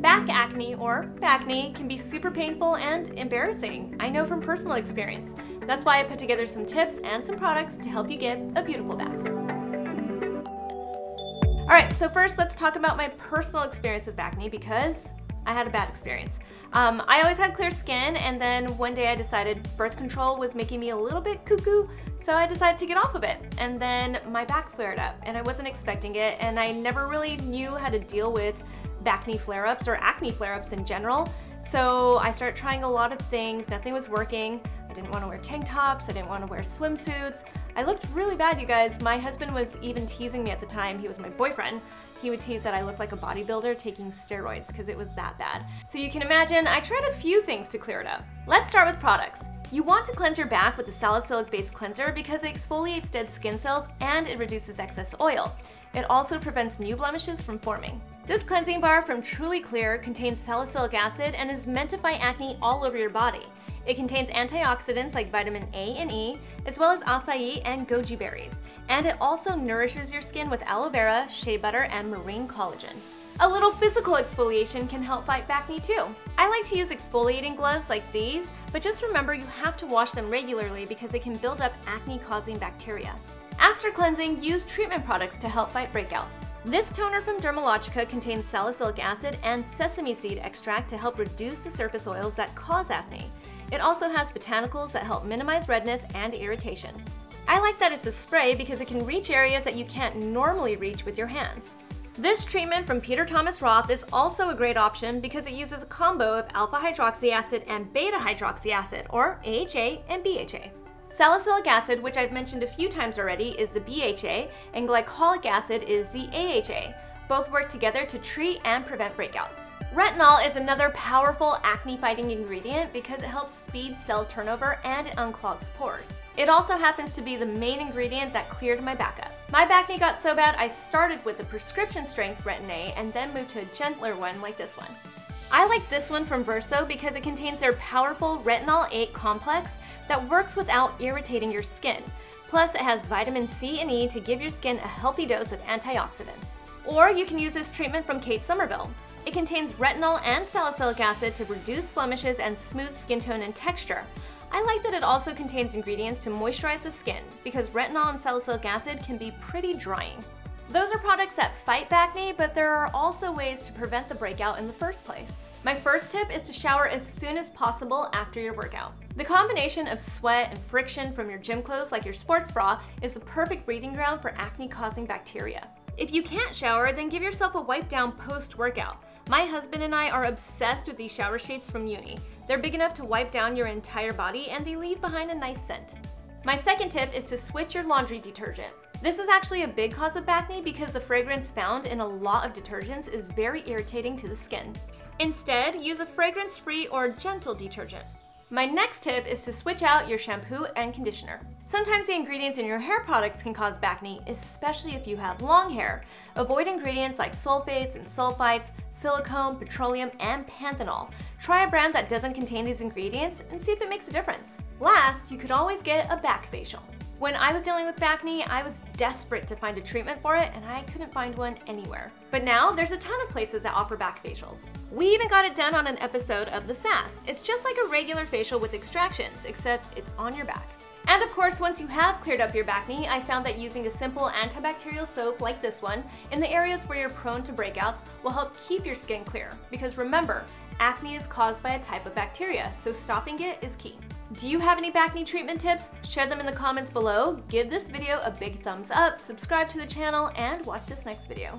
Back acne or bacne can be super painful and embarrassing. I know from personal experience. That's why I put together some tips and some products to help you get a beautiful back. All right, so first let's talk about my personal experience with bacne because I had a bad experience. Um, I always had clear skin and then one day I decided birth control was making me a little bit cuckoo so I decided to get off of it. And then my back flared up and I wasn't expecting it and I never really knew how to deal with bacne flare-ups or acne flare-ups in general. So I started trying a lot of things, nothing was working. I didn't want to wear tank tops, I didn't want to wear swimsuits. I looked really bad, you guys. My husband was even teasing me at the time. He was my boyfriend. He would tease that I looked like a bodybuilder taking steroids because it was that bad. So you can imagine, I tried a few things to clear it up. Let's start with products. You want to cleanse your back with a salicylic based cleanser because it exfoliates dead skin cells and it reduces excess oil. It also prevents new blemishes from forming. This cleansing bar from Truly Clear contains salicylic acid and is meant to fight acne all over your body. It contains antioxidants like vitamin A and E, as well as acai and goji berries. And it also nourishes your skin with aloe vera, shea butter, and marine collagen. A little physical exfoliation can help fight acne too. I like to use exfoliating gloves like these, but just remember you have to wash them regularly because they can build up acne-causing bacteria. After cleansing, use treatment products to help fight breakouts. This toner from Dermalogica contains salicylic acid and sesame seed extract to help reduce the surface oils that cause acne. It also has botanicals that help minimize redness and irritation. I like that it's a spray because it can reach areas that you can't normally reach with your hands. This treatment from Peter Thomas Roth is also a great option because it uses a combo of alpha hydroxy acid and beta hydroxy acid, or AHA and BHA. Salicylic acid, which I've mentioned a few times already, is the BHA, and glycolic acid is the AHA. Both work together to treat and prevent breakouts. Retinol is another powerful acne-fighting ingredient because it helps speed cell turnover and it unclogs pores. It also happens to be the main ingredient that cleared my back up. My bacne got so bad I started with the prescription strength Retin-A and then moved to a gentler one like this one. I like this one from Verso because it contains their powerful retinol 8 complex that works without irritating your skin. Plus it has vitamin C and E to give your skin a healthy dose of antioxidants. Or you can use this treatment from Kate Somerville. It contains retinol and salicylic acid to reduce blemishes and smooth skin tone and texture. I like that it also contains ingredients to moisturize the skin because retinol and salicylic acid can be pretty drying. Those are products that fight acne, but there are also ways to prevent the breakout in the first place. My first tip is to shower as soon as possible after your workout. The combination of sweat and friction from your gym clothes like your sports bra is the perfect breeding ground for acne-causing bacteria. If you can't shower, then give yourself a wipe down post-workout. My husband and I are obsessed with these shower sheets from Yuni. They're big enough to wipe down your entire body and they leave behind a nice scent. My second tip is to switch your laundry detergent. This is actually a big cause of acne because the fragrance found in a lot of detergents is very irritating to the skin. Instead, use a fragrance-free or gentle detergent. My next tip is to switch out your shampoo and conditioner. Sometimes the ingredients in your hair products can cause acne, especially if you have long hair. Avoid ingredients like sulfates and sulfites, silicone, petroleum, and panthenol. Try a brand that doesn't contain these ingredients and see if it makes a difference. Last, you could always get a back facial. When I was dealing with acne, I was desperate to find a treatment for it and I couldn't find one anywhere. But now there's a ton of places that offer back facials. We even got it done on an episode of The Sass. It's just like a regular facial with extractions, except it's on your back. And of course, once you have cleared up your bacne, I found that using a simple antibacterial soap like this one in the areas where you're prone to breakouts will help keep your skin clear. Because remember, acne is caused by a type of bacteria, so stopping it is key. Do you have any acne treatment tips? Share them in the comments below, give this video a big thumbs up, subscribe to the channel, and watch this next video.